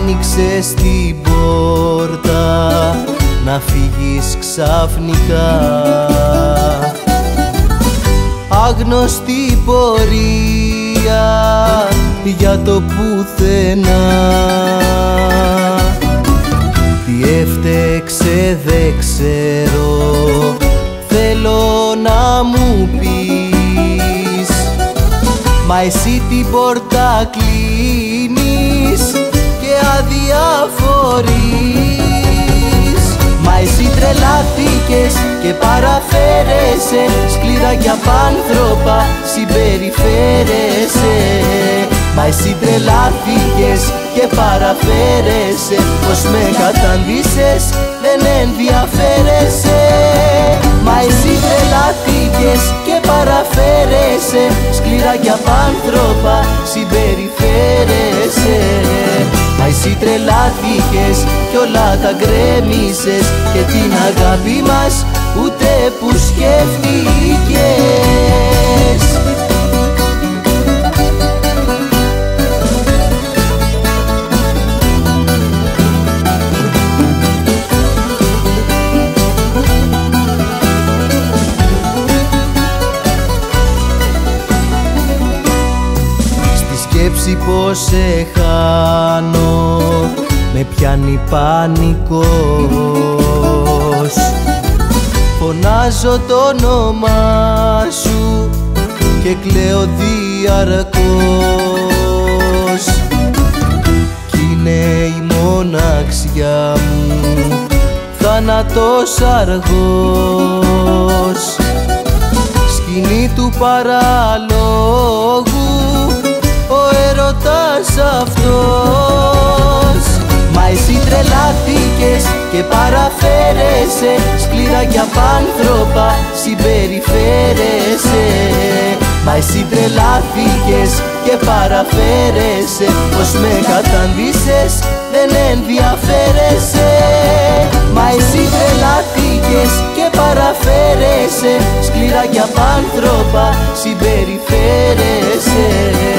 άνοιξες την πόρτα να φύγεις ξαφνικά. Άγνωστη πορεία για το πουθενά. Τι έφτεξε δεν ξέρω. Θέλω να μου πεις. Μα εσύ την πόρτα κλείνεις. και αδιαφορείς. Μα εσύ τρελάθηκες και παραφέρεσαι Σκληρά κι απάνθρωπα συμπεριφέρεσαι. Μα εσύ τρελάθηκες και παραφέρεσαι Πως με καταντήσες δεν ενδιαφέρεσαι. Μα εσύ τρελάθηκες και παραφέρεσαι Σκληρά κι απάνθρωπα συμπεριφέρεσαι. Μα εσύ τρελάθηκες κι όλα τα γκρέμισες Και την αγάπη μας ούτε που σκέφτηκες σκέψη πως σε χάνω. Με πιάνει πανικός. Φωνάζω το όνομά σου και κλαίω διαρκώς. Κι είναι η μοναξιά μου θάνατος αργός. Σκηνή του παραλόγου έρωτας αυτός. Μα εσύ τρελάθηκες και παραφέρεσαι Σκληρά κι απάνθρωπα συμπεριφέρεσαι. Μα εσύ τρελάθηκες και παραφέρεσαι Πως με καταντήσες δεν ενδιαφέρεσαι. Μα εσύ τρελάθηκες και παραφέρεσαι Σκληρά κι απάνθρωπα συμπεριφέρεσαι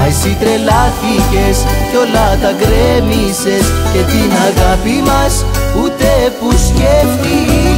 Μα εσύ τρελάθηκες κι όλα τα γκρέμισες Και την αγάπη μας ούτε που σκέφτηκες